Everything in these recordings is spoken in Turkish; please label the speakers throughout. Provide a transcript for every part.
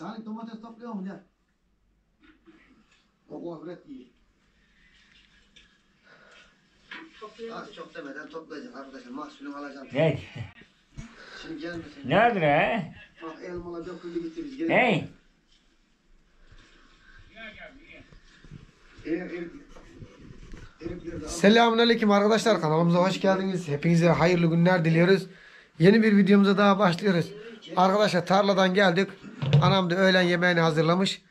Speaker 1: Salih domates topluyor mu gel. O gofret iyi. Az çok demeden toplayacak arkadaşlar. Mahsulünü alacağım.
Speaker 2: Ne?
Speaker 1: Şimdi gelmesin.
Speaker 2: Nedir he?
Speaker 1: Bak elmalar döküldü gitti biz. Gelin.
Speaker 2: Hey.
Speaker 3: Selamünaleyküm arkadaşlar kanalımıza hoş geldiniz. Hepinize hayırlı günler diliyoruz. Yeni bir videomuza daha başlıyoruz. Arkadaşlar tarladan geldik. Anam da öğlen yemeğini hazırlamış.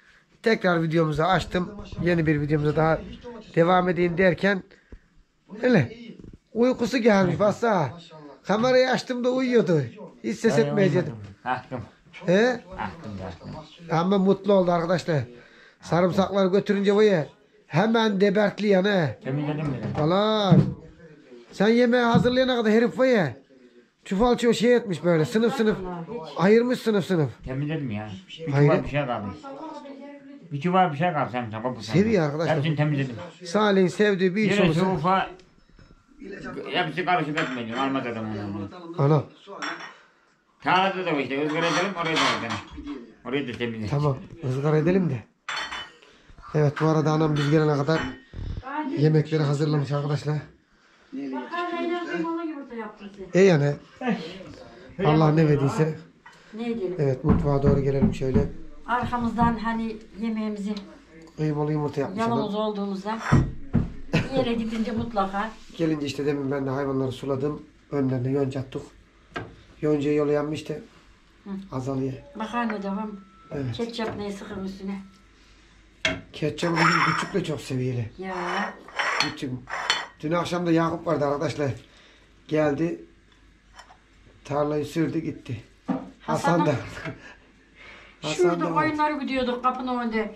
Speaker 3: Tekrar videomuzu açtım. Yeni bir videomuza daha devam edeyim derken öyle uykusu gelmiş bassa. Kamerayı açtım da uyuyordu. Hiç ses etmeyecektim.
Speaker 2: Aklım.
Speaker 3: He? Ama mutlu oldu arkadaşlar. Sarımsakları götürünce bu yer. Hemen debertli yanı. Falan. Sen yemeği hazırlayana kadar herif var ya. Çuval çuval şey etmiş böyle sınıf sınıf. Ayırmış sınıf sınıf.
Speaker 2: Temizledim ya. Bir
Speaker 3: Hayır.
Speaker 2: çuval bir şey kaldı. Bir çuval bir şey kaldı sen sabah bu
Speaker 3: Seviyor arkadaşlar.
Speaker 2: Hepsini temizledim.
Speaker 3: Salih'in sevdiği bir iş
Speaker 2: Birisi
Speaker 3: olursa.
Speaker 2: ufa. Hepsi karışık etmedim. Almaz adam onu.
Speaker 3: Ana
Speaker 2: Tarlada da işte. Özgür edelim oraya da edelim. Orayı da temizledim.
Speaker 3: tamam ızgara edelim de. Evet bu arada anam biz gelene kadar yemekleri hazırlamış arkadaşlar.
Speaker 4: Makarnayla kıymalı yumurta yaptım size.
Speaker 3: E yani Allah ne verdiyse.
Speaker 4: Ne edelim?
Speaker 3: Evet mutfağa doğru gelelim şöyle.
Speaker 4: Arkamızdan hani yemeğimizi
Speaker 3: Kıymalı yumurta yapmış
Speaker 4: yalnız olduğumuzda bir yere gidince mutlaka
Speaker 3: Gelince işte demin ben de hayvanları suladım. Önlerine yonca attık. Yoncayı yolayan işte azalıyor.
Speaker 4: makarna devam.
Speaker 3: Evet.
Speaker 4: Ketçap neyi sıkın üstüne.
Speaker 3: Ketçabı bizim küçük de çok seviyeli.
Speaker 4: Ya
Speaker 3: Bütün. Dün akşam da Yakup vardı arkadaşlar. Geldi. Tarlayı sürdü gitti. Hasan da. Hasan
Speaker 4: şurada
Speaker 3: da var.
Speaker 4: oyunları gidiyorduk kapının önünde.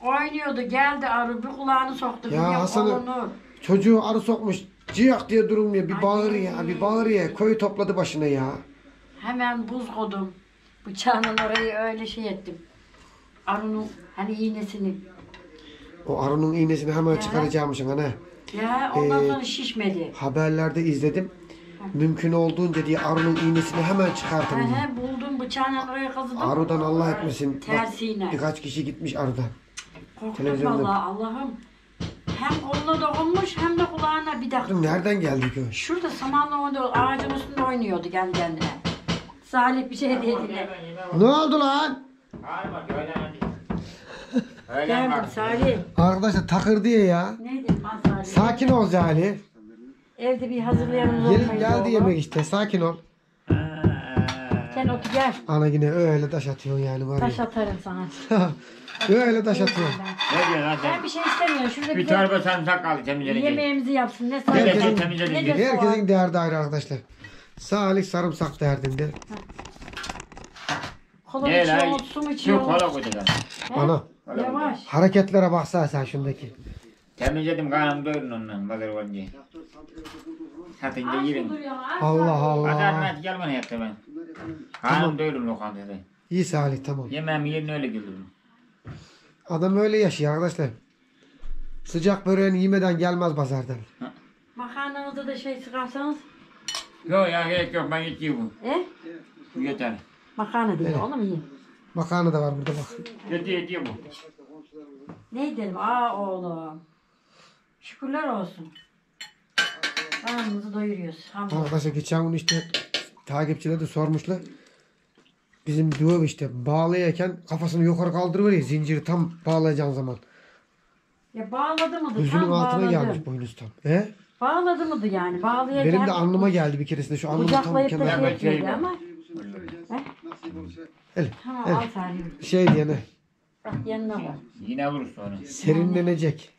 Speaker 4: Oynuyordu geldi arı bir kulağını soktu.
Speaker 3: Ya
Speaker 4: bir
Speaker 3: Hasan'ı-
Speaker 4: kolunu.
Speaker 3: Çocuğu arı sokmuş. Ciyak diye durmuyor. Bir bağır ya. Bir bağır ya. Koyu topladı başına ya.
Speaker 4: Hemen buz koydum. Bıçağının orayı öyle şey ettim. Arının hani iğnesini.
Speaker 3: O arının iğnesini hemen çıkaracağımışsın ana.
Speaker 4: Ya ondan
Speaker 3: Ee,
Speaker 4: sonra şişmedi.
Speaker 3: Haberlerde izledim. Mümkün olduğunca diye arının iğnesini hemen çıkartın
Speaker 4: He he buldum bıçağını oraya kazıdım.
Speaker 3: Arıdan Allah etmesin. Bak,
Speaker 4: Tersiyle.
Speaker 3: birkaç kişi gitmiş arıdan.
Speaker 4: Korktum vallahi Allah'ım. Hem koluna dokunmuş hem de kulağına bir dakika.
Speaker 3: Nereden geldi ki o?
Speaker 4: Şurada samanla oynuyordu, ağacın üstünde oynuyordu kendi kendine. Salih bir şey dediler.
Speaker 3: Ne oldu lan?
Speaker 2: Hadi bak öyle hadi. Öyle
Speaker 4: Geldim
Speaker 2: bak.
Speaker 4: Salih.
Speaker 3: Arkadaşlar takır diye ya.
Speaker 4: Neydi lan Salih?
Speaker 3: Sakin ol Cali.
Speaker 4: Evde bir hazırlayanımız
Speaker 3: Gelin
Speaker 4: olmaydı
Speaker 3: geldi
Speaker 4: oğlum.
Speaker 3: yemek işte. Sakin ol.
Speaker 4: Sen otur gel.
Speaker 3: Ana yine öyle taş atıyorsun yani var
Speaker 4: Taş
Speaker 3: ya.
Speaker 4: atarım sana.
Speaker 3: öyle taş atıyorsun.
Speaker 2: Ne diyor lan
Speaker 4: Ben bir şey istemiyorum. Şurada
Speaker 2: Bir
Speaker 4: bir de
Speaker 2: torba sarımsak kaldı temizledik.
Speaker 4: yemeğimizi yapsın. Ne Salih?
Speaker 2: Herkesin.
Speaker 4: Ne.
Speaker 3: Herkesin derdi ayrı arkadaşlar. Salih sarımsak derdinde.
Speaker 4: Kola
Speaker 2: Ne
Speaker 4: içiyor,
Speaker 2: lan?
Speaker 4: su mu
Speaker 2: Şu
Speaker 4: içiyor?
Speaker 2: kola.
Speaker 4: He?
Speaker 3: Ana
Speaker 4: Yavaş.
Speaker 3: hareketlere baksana sen şundaki.
Speaker 2: Temizledim kanım doyurun ondan pazar olunca. Satınca yerim.
Speaker 3: Allah Allah.
Speaker 2: Pazar gel bana yattı ben. Kanım doyurun lokantada.
Speaker 3: İyi Salih tamam.
Speaker 2: Yemeğimi yerine öyle gelirim.
Speaker 3: Adam öyle yaşıyor arkadaşlar. Sıcak böreğini yemeden gelmez pazardan.
Speaker 4: Makarnanızı da şey sıkarsanız.
Speaker 2: Yok ya gerek yok ben bu.
Speaker 4: E?
Speaker 2: Bu yeter.
Speaker 4: Makarna değil
Speaker 3: Evet.
Speaker 4: oğlum iyi.
Speaker 3: Makarna da var burada bak.
Speaker 2: Yetiyor yetiyor bu.
Speaker 4: Ne edelim? Aa oğlum. Şükürler olsun. Karnımızı doyuruyoruz. Hamdolsun.
Speaker 3: Arkadaşlar geçen gün işte takipçiler de sormuşlar. Bizim duvar işte bağlayarken kafasını yukarı kaldırıyor ya zinciri tam bağlayacağın zaman.
Speaker 4: Ya bağladı mıydı?
Speaker 3: Gözünün
Speaker 4: Tam
Speaker 3: altına
Speaker 4: bağladı.
Speaker 3: gelmiş boynuz tam. He?
Speaker 4: Bağladı mıydı yani? Bağlayacak.
Speaker 3: Benim de alnıma geldi bir keresinde şu alnımın tam
Speaker 4: Kucaklayıp da
Speaker 3: kenarına.
Speaker 2: kenarına-
Speaker 4: şey etmedi
Speaker 2: var.
Speaker 4: ama.
Speaker 3: El,
Speaker 4: Tamam al.
Speaker 3: Şey diyene
Speaker 4: Bak yanına bak.
Speaker 2: Yine vurur sonra.
Speaker 3: serinlenecek.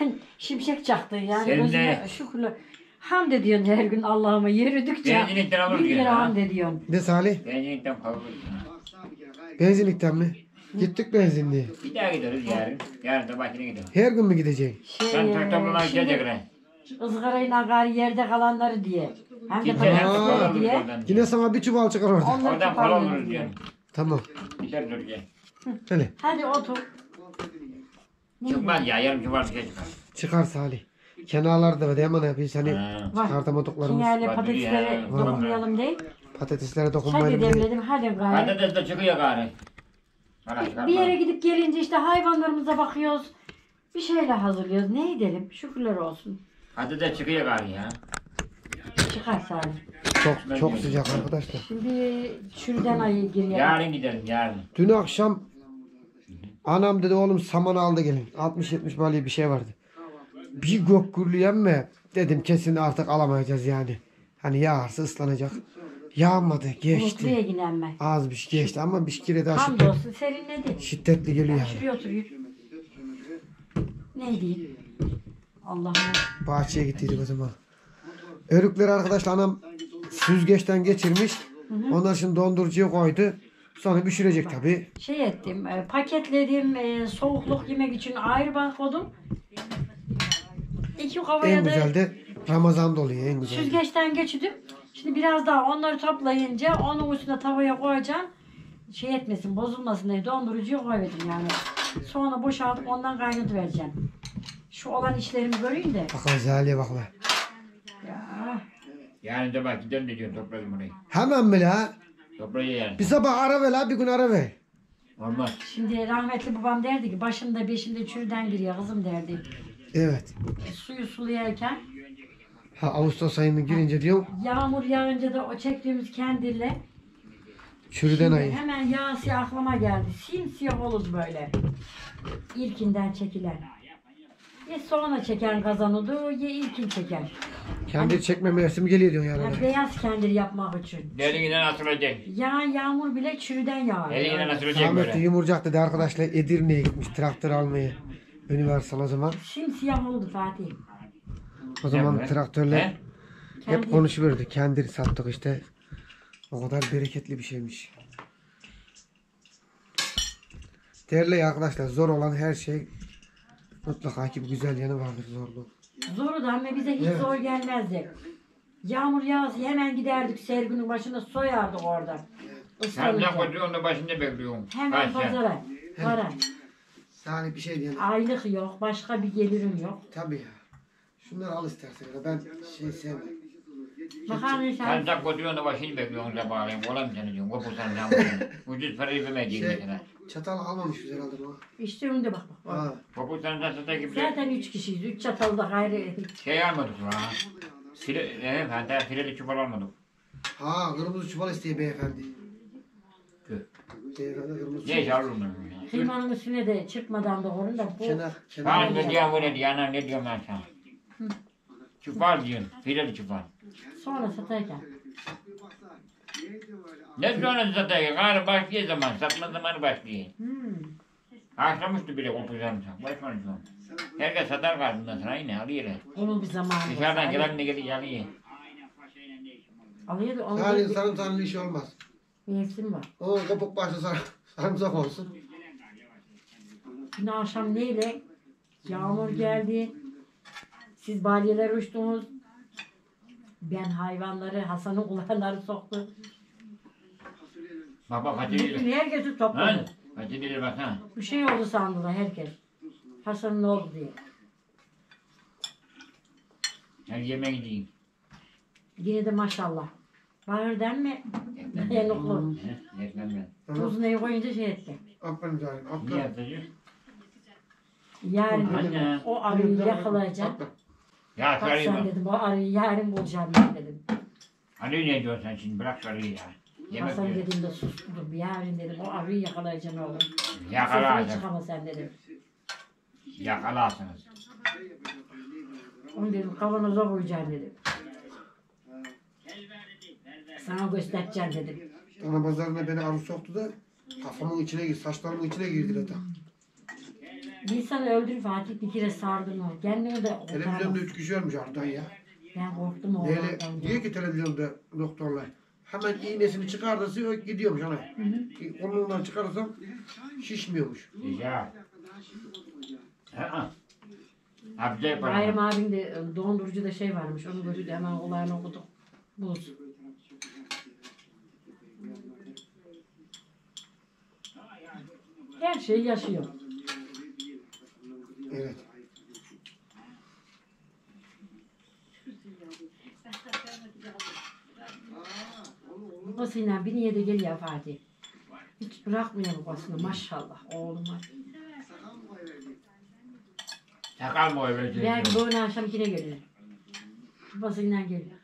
Speaker 4: Ben şimşek çaktı yani
Speaker 2: Senin
Speaker 4: gözüme
Speaker 2: de-
Speaker 4: şükürler. Hamd ediyorsun her gün Allah'ıma yürüdükçe.
Speaker 2: Benzinlikten alır
Speaker 4: Bir kere
Speaker 2: ha.
Speaker 4: hamd ediyorsun.
Speaker 3: Ne Salih?
Speaker 2: Benzinlikten kavurur.
Speaker 3: Benzinlikten mi? Gittik benzinliğe.
Speaker 2: Bir daha gideriz yarın. Yarın sabah yine gideriz.
Speaker 3: Her gün mü gidecek?
Speaker 4: Şey,
Speaker 2: Ben traktörle
Speaker 4: şimdi
Speaker 2: gidecekler.
Speaker 4: ızgarayla gari yerde kalanları diye. Hem de
Speaker 2: Gidecek hem de
Speaker 4: diye.
Speaker 2: oradan.
Speaker 3: Yine sana bir çuval çıkar orada.
Speaker 4: Onları
Speaker 2: Oradan kola
Speaker 4: toparlıyoruz diye.
Speaker 3: Tamam.
Speaker 2: Gider dur gel.
Speaker 3: Öyle.
Speaker 4: Hadi otur.
Speaker 2: Çıkmaz ya yarım çuval çıkar.
Speaker 3: Çıkar Salih. Kenarlarda var hemen biz hani
Speaker 2: Ha.
Speaker 4: Var.
Speaker 3: çıkartamadıklarımız.
Speaker 4: Sinyale
Speaker 2: Var,
Speaker 4: patateslere
Speaker 2: ya.
Speaker 4: dokunmayalım değil.
Speaker 3: Patateslere
Speaker 4: Hadi
Speaker 3: dokunmayalım diye.
Speaker 4: demledim hadi gari.
Speaker 2: Patates de çıkıyor gari. Bana
Speaker 4: Bir yere gidip gelince işte hayvanlarımıza bakıyoruz. Bir şeyler hazırlıyoruz. Ne edelim? Şükürler olsun.
Speaker 2: Hadi de çıkıyor gari ya.
Speaker 4: Çıkar Salim.
Speaker 3: Çok çok sıcak arkadaşlar.
Speaker 4: Şimdi şuradan ayı giriyor.
Speaker 2: Yarın gidelim yarın.
Speaker 3: Dün akşam anam dedi oğlum saman aldı gelin. 60-70 balığı bir şey vardı. Bir gök gürleyen mi? Dedim kesin artık alamayacağız yani. Hani yağarsa ıslanacak. Yağmadı
Speaker 4: Mutluya
Speaker 3: geçti.
Speaker 4: giden ben.
Speaker 3: Az bir şey geçti ama bir kere daha şiddet,
Speaker 4: Hamdolsun serinledi.
Speaker 3: şiddetli geliyor yani.
Speaker 4: Şuraya oturuyor. Ne diyeyim? Allah'ım.
Speaker 3: Bahçeye gittiydik o zaman. Örükleri arkadaşlar anam süzgeçten geçirmiş. Onlar şimdi dondurucuya koydu. Sonra pişirecek tabi.
Speaker 4: Şey ettim, e, paketledim, e, soğukluk yemek için ayrı bank koydum. İki
Speaker 3: En
Speaker 4: kovaya da
Speaker 3: güzel de Ramazan oluyor en güzel.
Speaker 4: süzgeçten geçirdim. Şimdi biraz daha onları toplayınca onun üstüne tavaya koyacağım. Şey etmesin, bozulmasın diye dondurucuya koymadım yani. Sonra boşaltıp ondan kaynatıvereceğim. vereceğim. Şu olan işlerimi göreyim de.
Speaker 3: Bak güzelliğe bak lan.
Speaker 4: Ya,
Speaker 2: Yarın de bak gidelim de diyorum topladım burayı.
Speaker 3: Hemen mi la? Bir sabah ara ver la bir gün ara ver.
Speaker 2: Olmaz.
Speaker 4: şimdi rahmetli babam derdi ki başında beşinde çürüden giriyor kızım derdi.
Speaker 3: Evet.
Speaker 4: E, suyu sulayarken
Speaker 3: Ha Ağustos ayına girince diyorum
Speaker 4: Yağmur yağınca da o çektiğimiz kendille
Speaker 3: çürüden
Speaker 4: şimdi
Speaker 3: ayı.
Speaker 4: hemen yağsı aklıma geldi. Simsiyah olur böyle. İlkinden çekilen. Ya sonra çeken kazanıldı ya ilkin çeker.
Speaker 3: Kendi çekme mevsimi geliyor diyor yani.
Speaker 4: Yani beyaz kendil yapmak için.
Speaker 2: Deliğinden atılacak.
Speaker 4: Yağ yağmur bile çürüden yağar.
Speaker 2: Deliğinden atılacak
Speaker 3: Rahmetli
Speaker 2: böyle.
Speaker 3: Yumurcak dedi arkadaşlar Edirne'ye gitmiş traktör almaya. Universal o zaman.
Speaker 4: Simsiyah oldu Fatih.
Speaker 3: O zaman
Speaker 2: He?
Speaker 3: traktörler
Speaker 2: He?
Speaker 3: hep
Speaker 4: Kendi-
Speaker 3: konuşuverdi. Kendi sattık işte. O kadar bereketli bir şeymiş. Değerli arkadaşlar zor olan her şey mutlaka ki bir güzel yanı vardır zorluğu.
Speaker 4: Zoru da ama bize hiç
Speaker 3: Evet.
Speaker 4: zor gelmezdi. Yağmur yağsa hemen giderdik serginin başında soyardık orada.
Speaker 2: Sen
Speaker 4: Islanınca.
Speaker 2: ne koyuyorsun da başında bekliyorsun.
Speaker 4: Hemen
Speaker 2: Kaç
Speaker 4: pazara. Para.
Speaker 3: Yani bir şey diyelim.
Speaker 4: Aylık yok. Başka bir gelirim yok.
Speaker 3: Tabii ya. Şunları al istersen ya. Ben şey sevmem.
Speaker 4: Bakar
Speaker 2: Sen tak koyuyorsun da başını bekliyorsun da bağlayayım. Olam seni diyorum. Kopursan sen bunu. Ucuz parayı vermeyeceğim
Speaker 3: Şey,
Speaker 2: mesela.
Speaker 3: çatal almamışız herhalde bu.
Speaker 4: İşte önünde bak bak.
Speaker 3: Ha.
Speaker 2: Kopursan sen satay gibi
Speaker 4: Zaten üç kişiyiz. Üç çatal da gayrı.
Speaker 2: şey almadık la. File, evet, hatta fileli çuval almadık.
Speaker 3: Ha kırmızı çuval istiyor beyefendi.
Speaker 2: Tüh.
Speaker 3: Beyefendi kırmızı
Speaker 2: Neyse
Speaker 3: çuval.
Speaker 2: alırım ben. ya.
Speaker 4: Kıymanın üstüne de çıkmadan da korun da bu.
Speaker 3: Kenar, kenar.
Speaker 2: Ben ne diyorum böyle diyor. Ana ne diyorum ben sana. Çuval diyorsun. Fileli çuval.
Speaker 4: Sonra satarken.
Speaker 2: Ne sonra satayım? Gari başlıyor zaman. Satma zamanı başlıyor.
Speaker 4: Hmm.
Speaker 2: Haşlamıştı bile kopuzlarını. Şu an. Herkes satar gari bundan sonra. Yine alıyor.
Speaker 4: Onun bir zamanı.
Speaker 2: Dışarıdan gelen de geliyor alıyor.
Speaker 4: Alıyor da onun
Speaker 3: Yani
Speaker 4: bir
Speaker 3: sarımsağın işi olmaz.
Speaker 4: mevsim var.
Speaker 3: O kabuk başta sar sarımsak olsun.
Speaker 4: Dün akşam neyle? Yağmur geldi. Siz balyeler uçtunuz. Ben hayvanları, Hasan'ın kulağları soktu.
Speaker 2: Baba
Speaker 4: Bütün
Speaker 2: kaçırıyor.
Speaker 4: herkesi
Speaker 2: Lan
Speaker 4: topladı.
Speaker 2: kaçırıyor baksana.
Speaker 4: Bir şey oldu sandılar herkes. Hasan'ın ne oldu diye.
Speaker 2: Ben yemeğe gideyim.
Speaker 4: Yine de maşallah. Bağırdan mı? Dayanıklı.
Speaker 2: He, Yetmem ben.
Speaker 4: Tuzunu koyunca şey etti.
Speaker 3: Aferin canım.
Speaker 2: Niye
Speaker 3: Aferin.
Speaker 2: yapacağız?
Speaker 4: Yarın
Speaker 2: Anne.
Speaker 4: o arıyı yakalayacak.
Speaker 3: Aferin.
Speaker 2: Ya
Speaker 4: Bak
Speaker 2: sarayım
Speaker 4: sen
Speaker 2: bak.
Speaker 4: dedim o arıyı yarın bulacağım ben dedim.
Speaker 2: Ali ne diyorsun sen şimdi bırak sarayı ya. Yemek
Speaker 4: Hasan
Speaker 2: yiyor.
Speaker 4: dedim de sustum. Yarın dedim o arıyı yakalayacaksın oğlum. Sesini
Speaker 2: Yakalarsın.
Speaker 4: çıkama sen dedim.
Speaker 2: Yakalarsınız.
Speaker 4: Onu dedim kavanoza koyacaksın dedim. Sana göstereceğim dedim.
Speaker 3: Ana pazarına beni arı soktu da kafamın içine girdi. Saçlarımın içine girdi zaten.
Speaker 4: Bir insanı öldür Fatih bir kere sardın o. Kendini de
Speaker 3: Televizyonda
Speaker 4: kurtaramaz.
Speaker 3: üç kişi ölmüş arıdan ya.
Speaker 4: Ben korktum o
Speaker 3: Neyle, diyor ki televizyonda doktorlar. Hemen iğnesini çıkardırsa o gidiyormuş ana. Kolundan çıkarırsam şişmiyormuş.
Speaker 2: Ya. Ha. Yaparım.
Speaker 4: Bayram abim de e, dondurucuda şey varmış. Onu gördü hemen olayını okuduk. Buz. Her şey yaşıyor.
Speaker 3: Evet.
Speaker 4: Babasıyla bir niye de geliyor Fatih. Hiç bırakmıyor babasını maşallah oğluma.
Speaker 2: Sakal mı öyle
Speaker 4: Belki bu akşam yine geliyor. Babasıyla geliyor.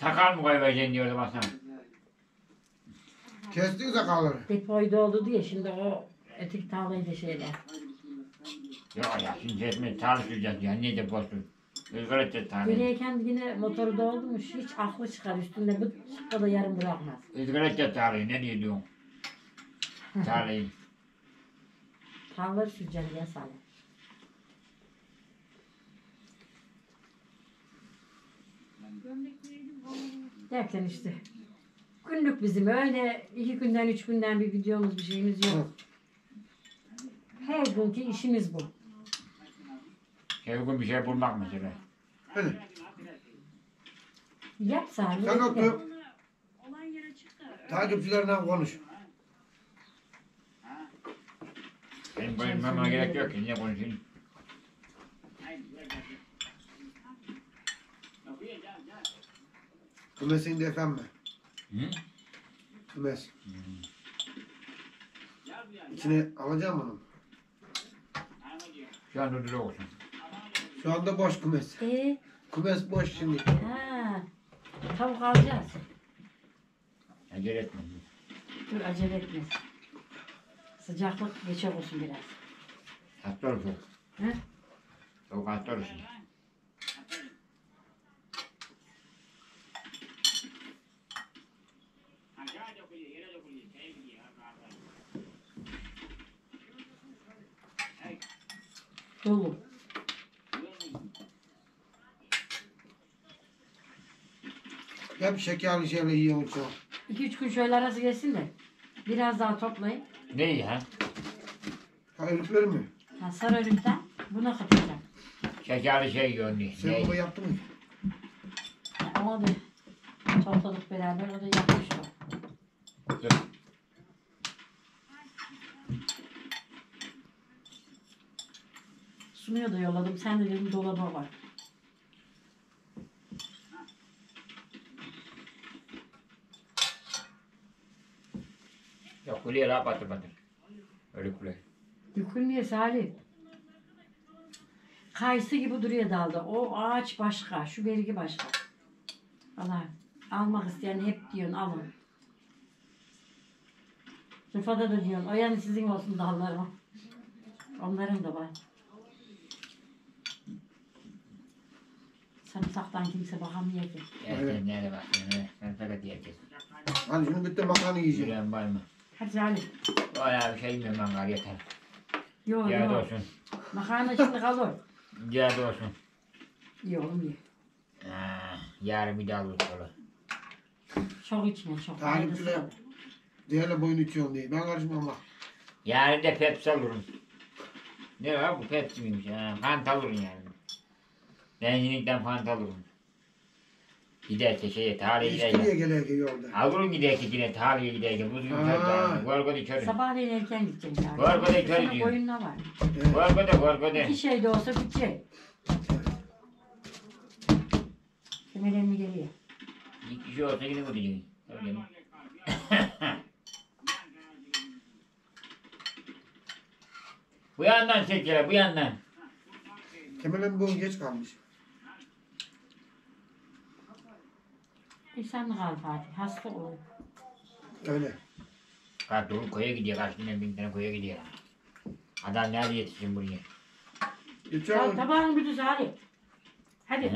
Speaker 2: Sakal mı koyacaksın diyordu bana.
Speaker 3: Kestin sakalları.
Speaker 4: Depoyda oldu diye şimdi o etik tağlaydı şeyler.
Speaker 2: Yok ya şimdi etme çalışacağız ya ne de boşun. Izgara edeceğiz tarlayı.
Speaker 4: Geliyken yine motoru doldurmuş hiç aklı çıkar üstünde bu o da yarım bırakmaz.
Speaker 2: Edeceğiz tarlayı ne diye diyorsun? Tarlayı.
Speaker 4: Tağları süreceğiz ya sana. Derken işte. Günlük bizim öyle iki günden üç günden bir videomuz bir şeyimiz yok. Her günkü işimiz bu.
Speaker 2: Her gün bir şey bulmak mesela.
Speaker 3: Hadi.
Speaker 4: Yap Salih.
Speaker 3: Sen otur. Takipçilerine konuş.
Speaker 2: Benim konuşmama gerek yok ki ne konuşayım.
Speaker 3: Kümesin de efendim?
Speaker 2: Hı?
Speaker 3: Kümes. İçine alacağım onu.
Speaker 2: Şu an ödülü olsun.
Speaker 3: Şu anda boş kümes.
Speaker 4: Ee,
Speaker 3: Kümes boş şimdi.
Speaker 4: ha, tavuk alacağız.
Speaker 2: Acele etme.
Speaker 4: Dur acele etme. Sıcaklık geçer olsun biraz.
Speaker 2: Hasta olursun.
Speaker 4: He?
Speaker 2: Çok hasta olursun.
Speaker 4: Dolu.
Speaker 3: Hep şekerli şeyler yiyorsun çok.
Speaker 4: İki üç gün şöyle arası geçsin de. Biraz daha toplayın.
Speaker 2: Ne ya?
Speaker 3: Ha herifler mi?
Speaker 4: Ha, sarı örümden buna katacağım.
Speaker 2: Şekerli şey yiyorsun.
Speaker 3: Sen
Speaker 2: Ne?
Speaker 3: bunu yaptın mı?
Speaker 4: Ha, Onu da topladık beraber. O da yapmış o.
Speaker 2: Dur.
Speaker 4: Sunuyor da yolladım. Sen de dedim dolaba var.
Speaker 2: Kuleye la batır. Öyle kule.
Speaker 4: Dökülmüyor Salih. Kayısı gibi duruyor dalda. O ağaç başka. Şu bergi başka. Allah almak isteyen hep diyorsun alın. Rıfada da diyorsun. O yani sizin olsun dallarım. Onların da var. Sarımsaktan kimse bakamıyor ki.
Speaker 2: Erken nerede baktın? Sen sakat yiyeceğiz.
Speaker 3: Hani şunu bitti makarna yiyeceğim.
Speaker 2: Yüreğin var mı?
Speaker 4: Hadi Salih.
Speaker 2: Bayağı bir şey yemiyorum ben gari yeter.
Speaker 4: Yok
Speaker 2: de
Speaker 4: yok.
Speaker 2: olsun.
Speaker 4: Makarna şimdi kalır.
Speaker 2: De olsun.
Speaker 4: İyi oğlum.
Speaker 2: Ha, yarın bir daha alırız sonra.
Speaker 4: Çok içme çok. Faydası yok.
Speaker 3: değerli boyun içiyorsun diye. Ben karışmam bak.
Speaker 2: Yarın da Pepsi alırım. Ne var bu Pepsi miymiş? Ha, Fanta alırım yani. Benzinlikten Fanta alırım. Giderse şeye tarihe
Speaker 3: İçkiliye
Speaker 2: giderken.
Speaker 3: gele ki yolda.
Speaker 2: Alırım giderken yine tarihe giderken. Buz gibi
Speaker 3: Ha.
Speaker 2: tarzı. Gorgoda içerim.
Speaker 4: Sabahleyin erken gideceksin yani.
Speaker 2: Var, var,
Speaker 4: Senin
Speaker 2: ekran diyor.
Speaker 4: boyun ne var?
Speaker 3: Evet.
Speaker 2: Gorgoda gorgoda.
Speaker 4: İki şey de olsa bitecek. Kemerlerini geliyor.
Speaker 2: İki kişi olsa yine bu diyecek. Öyle mi? bu yandan çek bu yandan.
Speaker 3: Kemal'in boyun geç kalmış.
Speaker 4: Sen mi kal Fatih? Hasta ol.
Speaker 3: Öyle.
Speaker 2: Kartolu koya gidiyor. Kaç tane bin tane koya gidiyor. Adam nerede yetişsin buraya?
Speaker 3: Geçen
Speaker 4: Al
Speaker 3: gün
Speaker 4: tabağını bir düz hadi. Hadi.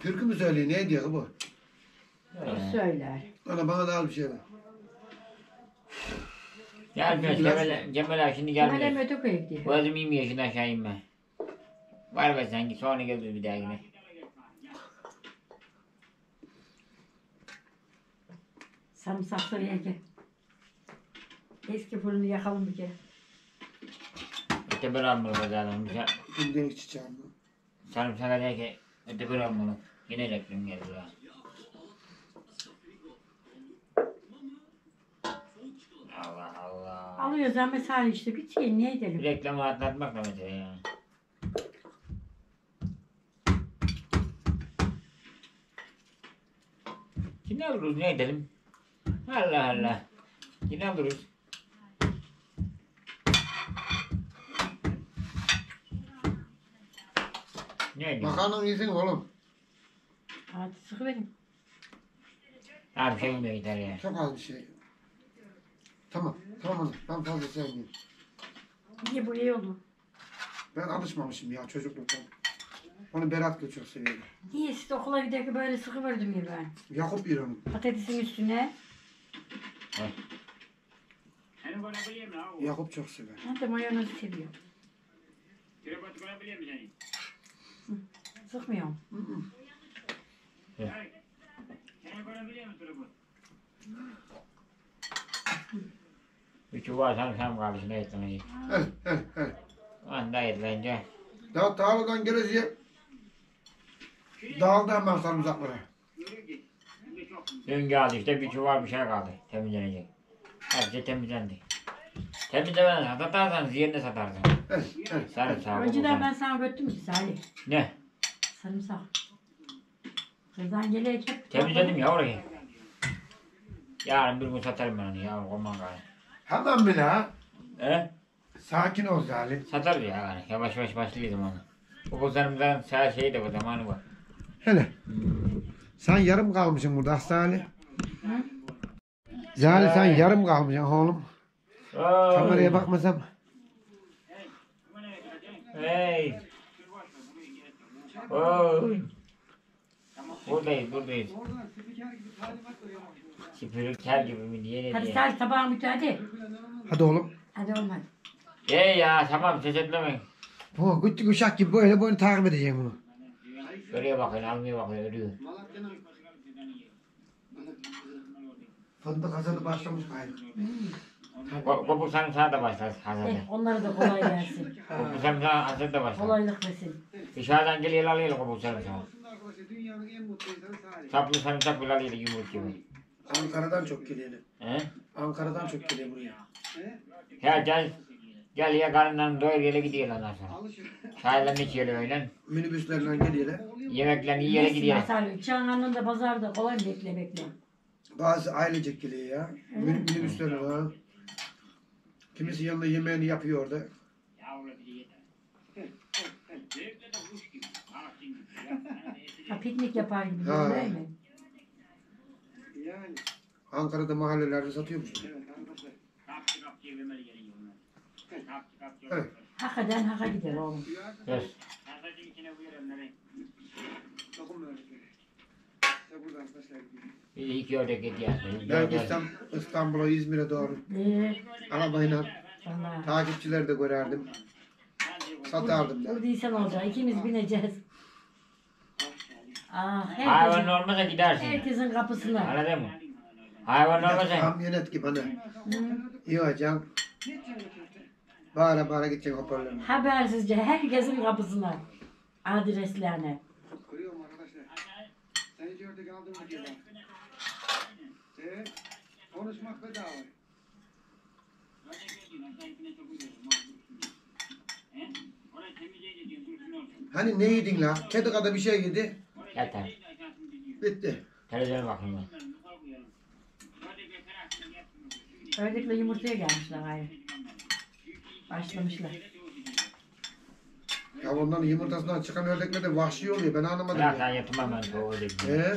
Speaker 3: türkü mü söylüyor? Ne diyor bu?
Speaker 4: Söyler.
Speaker 3: Ana bana da al bir şey ver.
Speaker 2: Gelmiyor Cemal, Cemal şimdi
Speaker 4: Kemerlerini
Speaker 2: gelmiyor.
Speaker 4: öte koyup diyor.
Speaker 2: Boğazım 20 yaşında aşağı inme. Var be sanki sonra gelir bir daha yine.
Speaker 4: Sarımsakları yenge. Eski fırını yakalım bir kere.
Speaker 2: Öte bir almalı sa-
Speaker 3: Gündelik çiçeğim.
Speaker 2: sarımsak ki öte bir almalı. Yine reklam geldi ya. Allah Allah.
Speaker 4: Alıyoruz ama mesela işte bitiyor. Ne edelim?
Speaker 2: Reklamı atlatmak da mesela ya. Şimdi alırız ne edelim? Allah Allah. Yine alırız. Ne diyor?
Speaker 3: Makarnanı yesin oğlum.
Speaker 4: Hadi sıkı verin.
Speaker 2: Abi şey mi gider ya?
Speaker 3: Çok az bir şey. Tamam. Tamam hanım. Ben fazla sevmiyorum.
Speaker 4: Niye bu iyi oldu?
Speaker 3: Ben alışmamışım ya çocukluktan. Onu Berat da çok seviyordu.
Speaker 4: Niye siz okula giderken böyle sıkı verdim ya ben?
Speaker 3: Yakup İran'ın.
Speaker 4: Patatesin üstüne.
Speaker 3: Yakup çok sever.
Speaker 4: Ben de mayonezi seviyorum. Sıkmıyorum.
Speaker 2: Bir çuval sarımsak kaldı şimdi etmeyi.
Speaker 3: Heh heh heh.
Speaker 2: Anda edilince.
Speaker 3: Daha tarladan geleceğim. Dağıldı hemen sarımsaklara.
Speaker 2: Dün geldi işte bir çuval bir şey kaldı temizlenecek. Hepsi temizlendi. Temizlemeden satarsanız yerine satarsın. Sarımsak.
Speaker 4: Önceden ben sana götürdüm ki Salih.
Speaker 2: Ne?
Speaker 4: Sarımsak. Kızdan gelerek hep...
Speaker 2: Temizledim ya orayı. Yarın bir gün satarım ben onu ya. Aman gari.
Speaker 3: Hemen bile ha.
Speaker 2: He?
Speaker 3: Sakin ol Zalim.
Speaker 2: Satarız ya yani. Yavaş yavaş başlayalım onu. Bu kızlarımızdan sağ şey de bu zamanı var.
Speaker 3: Hele. Sen yarım kalmışsın burada Salih. Zali sen yarım kalmışsın oğlum. Kameraya bakmasam.
Speaker 2: Hey. Oy. Buradayız buradayız. Spiritüel gibi mi diye ne
Speaker 4: Hadi
Speaker 2: diye.
Speaker 4: Salih tabağın bitti hadi.
Speaker 3: Hadi oğlum.
Speaker 4: Hadi olmadı.
Speaker 2: Hey ya tamam ses etmemeyin.
Speaker 3: Bu küçük uşak gibi böyle böyle takip edeceğim bunu.
Speaker 2: Şuraya bakın almaya bakın ölüyor.
Speaker 3: Fındık hasadı başlamış gayrı.
Speaker 2: Ko- Kopuk sarımsağı da başlar hazırda.
Speaker 4: Eh, onlara da kolay gelsin.
Speaker 2: Kopuk sarımsağı hazır da başlar.
Speaker 4: Kolaylık versin.
Speaker 2: Dışarıdan geliyor alıyor kopuk sarımsağı. Saplı sarımsak bile alıyor yumruk gibi.
Speaker 3: Ankara'dan çok geliyor.
Speaker 2: He?
Speaker 3: Ankara'dan çok geliyor buraya.
Speaker 2: Ya gel. Gel ya karnından doyur yere gidiyor ondan sonra. Çaylarını içiyor öyle.
Speaker 3: Minibüslerden geliyorlar.
Speaker 2: Yemeklerini yiyere gidiyor.
Speaker 4: Salih uçağın anında pazarda kolay bekle bekle.
Speaker 3: Bazı ailecek geliyor ya. Min minibüslerden ha. Kimisi yanında yemeğini yapıyor orada.
Speaker 4: Ha, piknik yapar gibi
Speaker 3: Ha.
Speaker 4: değil mi?
Speaker 3: Ankara'da mahallelerde satıyormuş. Evet.
Speaker 4: Hakikaten haka gider oğlum.
Speaker 2: Yes. Bir iki ördek gidiyor.
Speaker 3: Ben gitsem İstanbul'a, İzmir'e doğru
Speaker 4: Ee,
Speaker 3: arabayla
Speaker 4: vallahi.
Speaker 3: takipçileri de görerdim. Satardım da.
Speaker 4: Buradaysan olacak. İkimiz bineceğiz. Aa,
Speaker 2: Hayvan
Speaker 4: herkesin,
Speaker 2: olmasa gidersin.
Speaker 4: herkesin kapısına.
Speaker 2: Anladın mı? Hayvan olmasa.
Speaker 3: Kamyonet gibi hani.
Speaker 4: Hı.
Speaker 3: Bağıra bağıra gideceksin hoparlörüne.
Speaker 4: Habersizce herkesin kapısına. Adreslerine.
Speaker 5: Kuruyorum arkadaşlar. Sen hiç ördek aldın mı diye bak. Ee, konuşmak bedava.
Speaker 3: Hani ne yedin la? Kedi kadar bir şey yedi.
Speaker 2: Yeter.
Speaker 3: Bitti.
Speaker 2: Televizyona bakayım ben.
Speaker 4: Ördekle yumurtaya gelmişler gayrı. Başlamışlar.
Speaker 3: Ya ondan yumurtasından çıkan ördekler de vahşi oluyor. Ben anlamadım
Speaker 2: Bırak lan
Speaker 3: ya.
Speaker 2: yatırmam ben o ördek.
Speaker 3: Ee,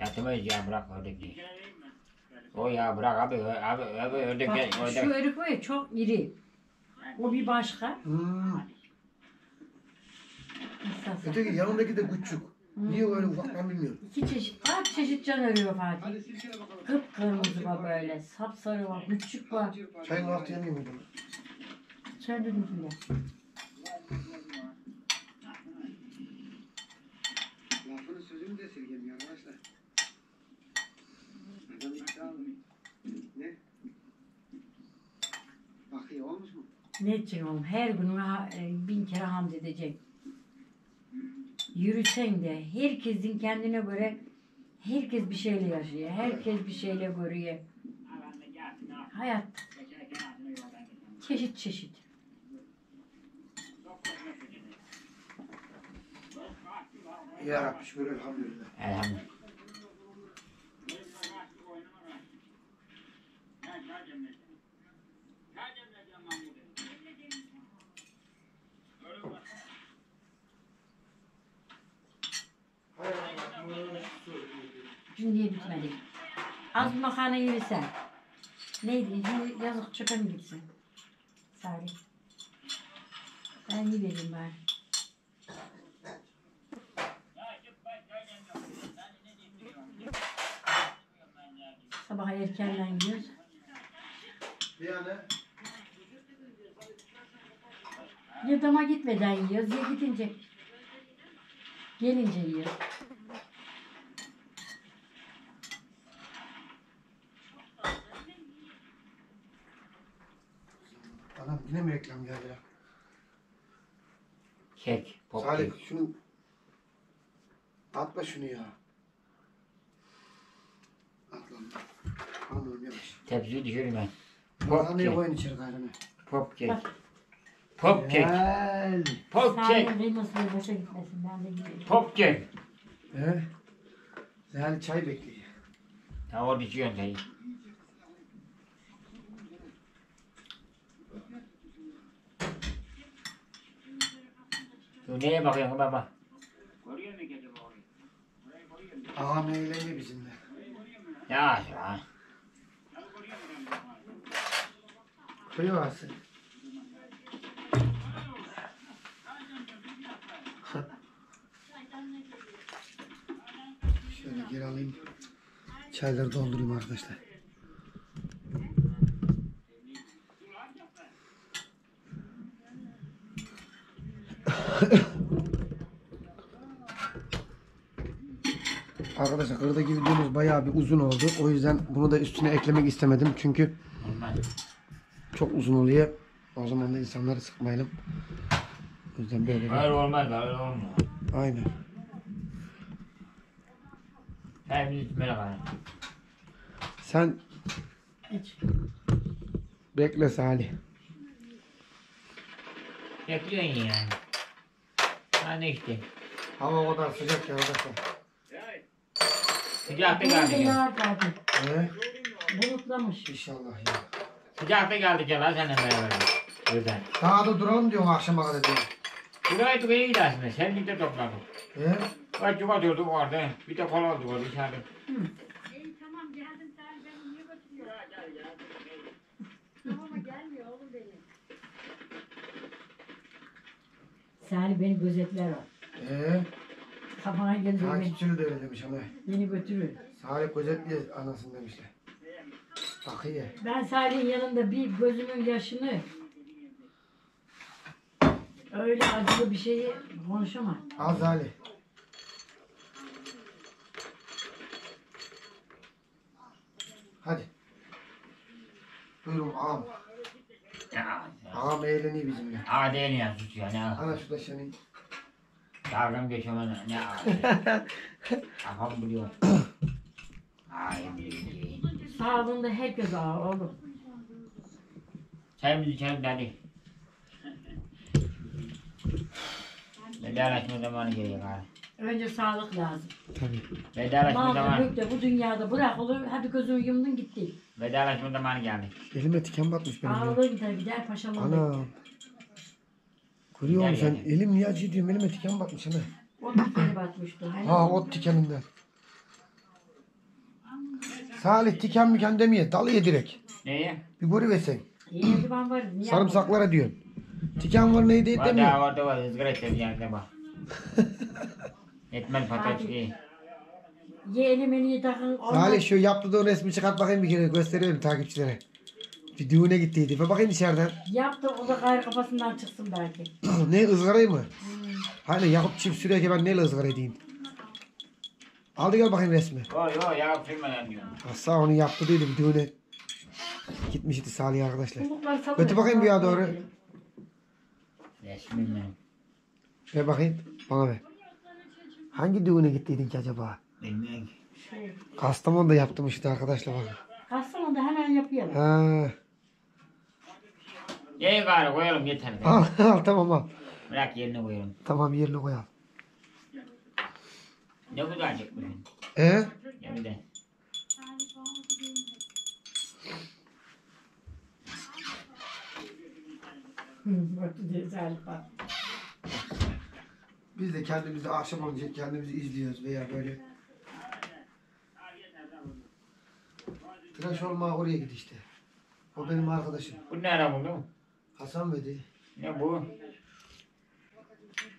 Speaker 2: Yatırmayız ya bırak ördek. O ya bırak abi abi abi ördek
Speaker 4: Bak
Speaker 2: ördek.
Speaker 4: şu örük var ya çok iri. O bir başka.
Speaker 3: hmm.
Speaker 4: Esas.
Speaker 3: Öteki yanındaki de küçük. Niye öyle ufak ben bilmiyorum.
Speaker 4: İki çeşit, kaç çeşit can örüyor Fatih.
Speaker 5: Hadi silkele bakalım.
Speaker 4: Kıpkırmızı var böyle, sapsarı var, küçük var.
Speaker 3: Çayın altı yanıyor muydu?
Speaker 4: Söndürdüm şimdi.
Speaker 5: Lafını sözünü de silgemiyor arkadaşlar. Adam iddialı. Ne? Bakıyor olmuş mu?
Speaker 4: Ne edeceksin oğlum? Her gün ha- e, bin kere hamd edeceksin. Yürüsen de herkesin kendine göre herkes bir şeyle yaşıyor. Herkes bir şeyle görüyor. Hayat çeşit çeşit.
Speaker 3: Ya Rabbi şükür elhamdülillah.
Speaker 2: Elhamdülillah.
Speaker 4: Şimdiye bitmedi. Az makarna yesen. Neydi? Yazık çöpe mi gitsin? Salih. Ben iyi vereyim bari. Sabah erkenden gidiyoruz.
Speaker 3: Yani
Speaker 4: Ya dama gitmeden yiyoruz ya gidince. Gelince yiyoruz.
Speaker 3: Anam yine mi reklam geldi ya?
Speaker 2: Kek. Pop
Speaker 3: Salih
Speaker 2: kek.
Speaker 3: şunu atma şunu ya. At lan.
Speaker 2: Düşürüm ben. Pop
Speaker 3: Makarnayı
Speaker 2: kek.
Speaker 3: koyun içeri gayrını.
Speaker 2: Pop kek.
Speaker 4: Bak.
Speaker 2: Pop kek.
Speaker 3: Gel.
Speaker 2: Pop kek.
Speaker 4: Boşa gitmesin. Ben de gideyim.
Speaker 2: Pop kek.
Speaker 3: He? Zehal çay bekliyor.
Speaker 2: Ha orada içiyorsun sen. Şu neye bakıyorsun baba?
Speaker 3: Ağam eğleniyor bizimle.
Speaker 2: Ya ya.
Speaker 3: Ağası. Şöyle geri alayım. Çayları doldurayım arkadaşlar. Arkadaşlar kırdaki videomuz bayağı bir uzun oldu. O yüzden bunu da üstüne eklemek istemedim. Çünkü. Çok uzun oluyor. O zaman da insanları sıkmayalım. O yüzden böyle bir...
Speaker 2: Öyle olmaz öyle olmuyor.
Speaker 3: Aynen.
Speaker 2: Sen bizi tutmaya kadar.
Speaker 3: Sen
Speaker 4: Hiç.
Speaker 3: bekle Salih.
Speaker 2: Bekliyorsun yani. Ha ne işte.
Speaker 3: Hava o kadar sıcak ya arkadaşlar.
Speaker 4: Bugün de
Speaker 2: ya.
Speaker 4: yağar geldi.
Speaker 3: Ee,
Speaker 4: Bulutlamış.
Speaker 3: inşallah ya.
Speaker 2: Sıcakta geldik ya lan seninle beraber. Güzel.
Speaker 3: Daha da duralım diyorsun akşama kadar diyor.
Speaker 2: Buraya da iyiydi aslında. Sen birlikte topladık.
Speaker 3: Ee,
Speaker 2: Açık oturduk orada. Bir de kola aldık orada içeride.
Speaker 4: Salih beni gözetler o.
Speaker 3: ee,
Speaker 4: Kafana gelir beni,
Speaker 3: takipçili de öyle demiş ama.
Speaker 4: beni götürür.
Speaker 3: Salih gözetliyor anasını demişler. Bak iyi.
Speaker 4: Ben Salih'in yanında bir gözümün yaşını öyle acılı bir şeyi konuşamam.
Speaker 3: Al Salih. Hadi. Buyurun ağam.
Speaker 2: Ya.
Speaker 3: Ağam eğleniyor bizimle.
Speaker 2: Aa değil ya sus ya ne
Speaker 3: Ana şu da senin.
Speaker 2: Dalgam geçemem ne aa. Kafam buluyor. Ay bileyim.
Speaker 4: Sağlığında herkes ağır oğlum.
Speaker 2: Bizi içelim hadi. Vedalaşma zamanı geliyor gari.
Speaker 4: Önce sağlık lazım.
Speaker 3: Tabii.
Speaker 2: Vedalaşma
Speaker 4: Malda
Speaker 2: zamanı.
Speaker 4: mülk bu dünyada bırak olur. Hadi gözünü yumdun gitti.
Speaker 2: Vedalaşma zamanı geldi.
Speaker 3: Elime tiken batmış benim ya.
Speaker 4: Ağırlığı gider gider paşalığı.
Speaker 3: Ana. Görüyor musun sen? Elim niye acıyor diyorum. Elime tiken batmış ana.
Speaker 4: O dikeni batmıştı.
Speaker 3: Ha ot tikeninden. Salih tiken miken demiyor. Dalıyor direkt.
Speaker 2: Neye?
Speaker 3: Bir görüversen.
Speaker 4: İyi eldiven var. Niye
Speaker 3: Sarımsaklara diyorsun. Tiken var neydi
Speaker 2: Var
Speaker 3: demiyor.
Speaker 2: daha orada var. ızgara etmez yerde bak. Etmez patates iyi.
Speaker 4: Ye elimini takın.
Speaker 3: Salih şu yaptığın resmi çıkart bakayım bir kere gösterelim takipçilere. Bir düğüne gittiydi. Ve bakayım içeriden.
Speaker 4: Yaptı o da gayrı kafasından çıksın belki.
Speaker 3: ne ızgarayı mı? Hani Yakup çift sürüyor ki ben neyle ızgara edeyim. Aldı gel bakayım resmi.
Speaker 2: Yo yo ya sürmeden diyorum.
Speaker 3: Asa onu yaptı değil bir düğüne. Gitmişti Salih arkadaşlar. Götür bakayım bir ya doğru.
Speaker 2: Resmim benim.
Speaker 3: Ver bakayım bana ver. Hangi düğüne gittiydin ki acaba?
Speaker 2: Bilmiyorum ki.
Speaker 4: Şey,
Speaker 3: Kastamonu'da yaptım işte arkadaşlar bakın.
Speaker 4: Kastamonu'da hemen yapıyorum.
Speaker 3: Ha.
Speaker 2: Ye gari koyalım yeter.
Speaker 3: Al, al tamam al.
Speaker 2: Bırak yerine koyalım.
Speaker 3: Tamam yerine koy al.
Speaker 2: Ne
Speaker 3: e?
Speaker 4: güzel çıkmışsın. Ee? Ne.
Speaker 3: Biz de kendimizi akşam olunca kendimizi izliyoruz veya böyle. Tıraş olma oraya git işte. O benim arkadaşım.
Speaker 2: Bu ne ara buldu?
Speaker 3: Hasan Bedi.
Speaker 2: Ne bu?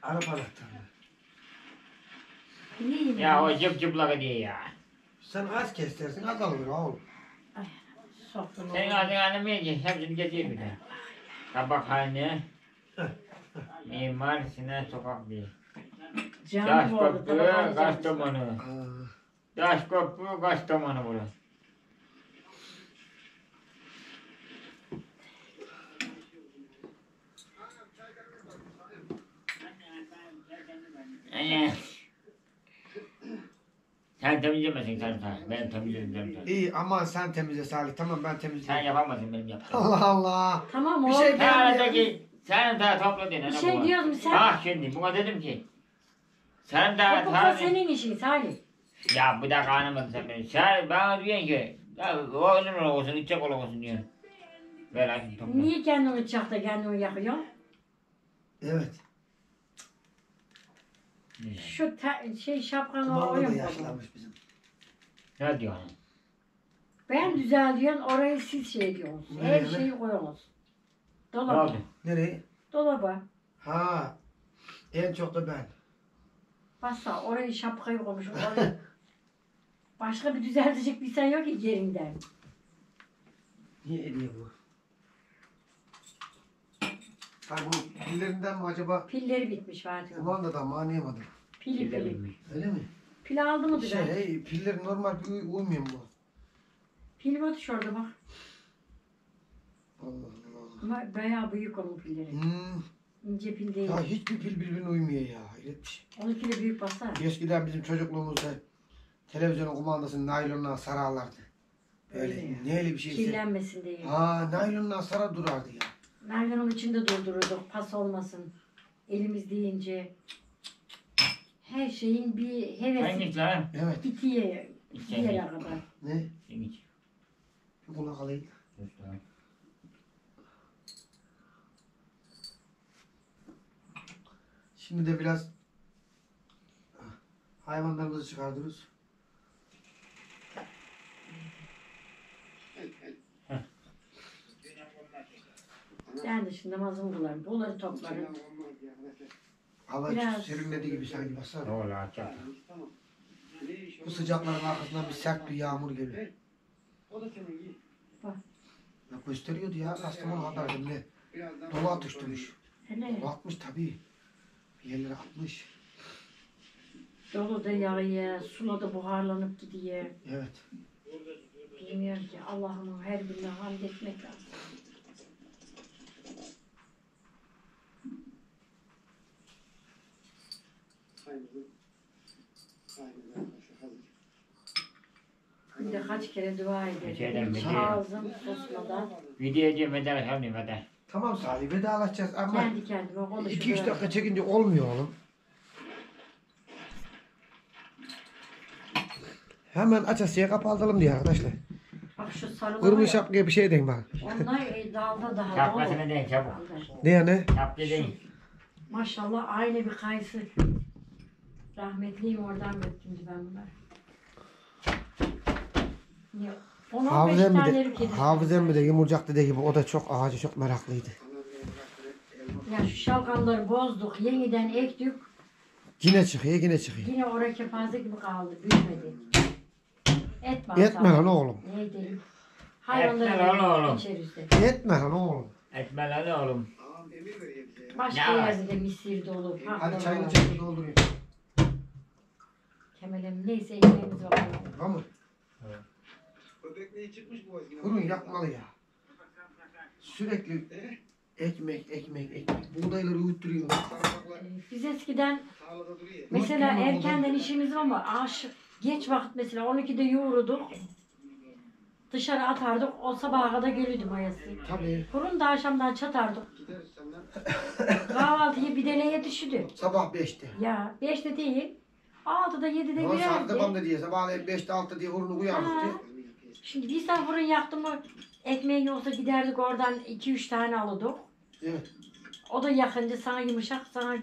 Speaker 3: Arap anahtarı.
Speaker 4: Neyim
Speaker 2: Ya o cıp cıplak diye ya.
Speaker 3: Sen az kes dersin az alır oğlum.
Speaker 4: Soktun
Speaker 2: Senin adını anlamayacak. Hepsini getir bir de. Tabakhane. Mimar Sinan Sokak. Taş
Speaker 4: Canım oldu.
Speaker 2: Köprü,
Speaker 4: tabağını
Speaker 2: Kastamonu.
Speaker 3: Aa,
Speaker 2: Taş Köprü, Kastamonu burası. Anne. Sen temizlemesin sen sen. Ben temizledim sen.
Speaker 3: İyi aman sen temizle Salih tamam ben
Speaker 2: Sen
Speaker 3: temizleyeyim.
Speaker 2: yapamazsın benim yaptığımı.
Speaker 3: Allah Allah.
Speaker 4: Tamam
Speaker 3: Bir
Speaker 4: oğlum.
Speaker 3: şey
Speaker 4: ben-
Speaker 2: Aradaki sen daha topladın.
Speaker 4: Bir
Speaker 2: ana
Speaker 4: şey mu sen?
Speaker 2: Bak şimdi buna dedim ki. Sen daha
Speaker 4: Bu
Speaker 2: tabii.
Speaker 4: senin işin Salih.
Speaker 2: Ya bir dakika anlamadın sen beni. Sen bana diyorsun ki. Ya oğlum olsun, içecek olsun diyorsun. Ver hadi topla.
Speaker 4: Niye kendini çakta kendini yakıyorsun?
Speaker 3: Evet.
Speaker 4: Şu te- şey oraya
Speaker 3: da
Speaker 4: mı
Speaker 3: yaşlanmış bizim.
Speaker 2: Ne diyorsun?
Speaker 4: Ben düzel diyorsun orayı siz şey diyorsunuz. Her
Speaker 3: yani?
Speaker 4: şeyi koyuyorsunuz.
Speaker 2: Ne
Speaker 4: Dolaba.
Speaker 3: Nereye?
Speaker 4: Dolaba.
Speaker 3: Ha. En çok da ben.
Speaker 4: Bassa orayı şapkayı koymuş. Orayı... Başka bir düzeltecek bir sen yok ki yerinden.
Speaker 3: Niye ediyor bu? Ha bu pillerinden mi acaba?
Speaker 4: Pilleri bitmiş Fatih.
Speaker 3: Kumandadan mı anlayamadım.
Speaker 4: Pili pili.
Speaker 3: Öyle mi?
Speaker 4: Pil aldı mı düzel?
Speaker 3: Şey, piller normal bir uy- uymuyor mu? bu?
Speaker 4: Pil batış orada bak.
Speaker 3: Allah Allah.
Speaker 4: Ama bayağı büyük onun pilleri.
Speaker 3: Hmm.
Speaker 4: İnce pil değil.
Speaker 3: Ya hiçbir pil birbirine uymuyor ya. Hayret bir şey.
Speaker 4: Onunki de büyük basar.
Speaker 3: Eskiden bizim çocukluğumuzda televizyonun kumandasını naylonla sararlardı. Böyle
Speaker 4: Öyle ya.
Speaker 3: neyle bir şeyse.
Speaker 4: Kirlenmesin diye.
Speaker 3: Ha naylonla sarar durardı ya.
Speaker 4: Naylonun içinde durdururduk. Pas olmasın. Elimiz deyince. Her şeyin bir hevesi
Speaker 2: Hangisi lan?
Speaker 3: Evet.
Speaker 4: bitiye. Bir yere kadar.
Speaker 3: Ne?
Speaker 2: Sen iç.
Speaker 3: Bir kulak alayım.
Speaker 2: Sus lan.
Speaker 3: Şimdi de biraz hayvanlarımızı çıkartırız.
Speaker 4: Ben de şimdi namazımı kılarım. Bunları toplarım.
Speaker 3: Hava
Speaker 4: Biraz.
Speaker 3: serinlediği gibi sanki baksana.
Speaker 5: İş o?
Speaker 3: Bu sıcakların arkasından bir sert bir yağmur geliyor.
Speaker 5: O da senin iyi.
Speaker 3: Ya gösteriyordu ya Kastamonu haberdim ne? Dolu atıştırmış.
Speaker 4: Hele
Speaker 3: Dolu atmış tabii. Bir yerlere atmış.
Speaker 4: dolu da yağıyor, sula da buharlanıp gidiyor.
Speaker 3: Evet.
Speaker 4: Bilmiyorum ki Allah'ımın her birine hamd etmek lazım.
Speaker 5: Hazır.
Speaker 4: Bir de kaç kere dua
Speaker 2: ederim,
Speaker 4: ederim.
Speaker 2: Biliyorum.
Speaker 4: ağzım susmadan
Speaker 2: Videocu medal hem medal.
Speaker 3: Tamam Salih vedalaşacağız ama
Speaker 4: kendi kendime konuşuyorum.
Speaker 3: 2-3 dakika çekince olmuyor oğlum. Hemen açasıya kapatalım diye arkadaşlar.
Speaker 4: Bak şu sarılı
Speaker 3: Kırmızı
Speaker 4: var ya,
Speaker 3: şapkaya bir şey deyin bak.
Speaker 4: Onlar e, dalda daha dolu.
Speaker 2: Şapkasını deyin çabuk.
Speaker 4: Dalda.
Speaker 3: Ne yani?
Speaker 2: Şapka deyin.
Speaker 4: Maşallah aynı bir kayısı. Rahmetliyim oradan götürdü ben bunları. Ya, 10-15
Speaker 3: Hafızem de, hafızem mi de yumurcak dediği gibi o da çok ağacı çok meraklıydı.
Speaker 4: Ya şu şalgamları bozduk, yeniden ektik.
Speaker 3: Yine çıkıyor yine çıkıyor.
Speaker 4: Yine oraya kepaze gibi kaldı, büyümedi. Etme.
Speaker 3: Yetme lan oğlum.
Speaker 4: Ne?
Speaker 2: Etme
Speaker 4: Hayvanları
Speaker 2: lan oğlum.
Speaker 4: verip içeriz de.
Speaker 3: Yetme lan oğlum.
Speaker 2: Etme lan oğlum.
Speaker 4: Başka
Speaker 2: var?
Speaker 4: yerde de misir dolu.
Speaker 3: Hadi çayını
Speaker 4: var.
Speaker 3: çayını doldurayım.
Speaker 4: Kemal'im neyse ekmeğimiz var.
Speaker 3: Tamam mı?
Speaker 5: Böbrekliği çıkmış bu ezgin.
Speaker 3: Kurun yapmalı ya. Sürekli ekmek ekmek ekmek. Buğdayları uyutturuyor.
Speaker 4: Ee, Biz eskiden
Speaker 5: tarlada duruyor.
Speaker 4: mesela
Speaker 3: ben
Speaker 4: erkenden işimiz var ama aş geç vakit mesela 12'de yoğurduk. Dışarı atardık. O sabaha kadar gelirdi mayası.
Speaker 3: Tabii.
Speaker 4: Kurun da akşamdan çatardık.
Speaker 5: Gideriz senden.
Speaker 4: Kahvaltıyı bir deneye düşürdü.
Speaker 3: Sabah 5'te.
Speaker 4: Ya 5'te değil. 6'da 7'de
Speaker 3: Ama saat
Speaker 4: girerdi.
Speaker 3: da diye sabahleyin 5'te 6'da diye hurunu
Speaker 4: Ha. Şimdi bir fırın yaktı mı ekmeğin yoksa giderdik oradan 2-3 tane alırdık.
Speaker 3: Evet.
Speaker 4: O da yakınca sana yumuşak sana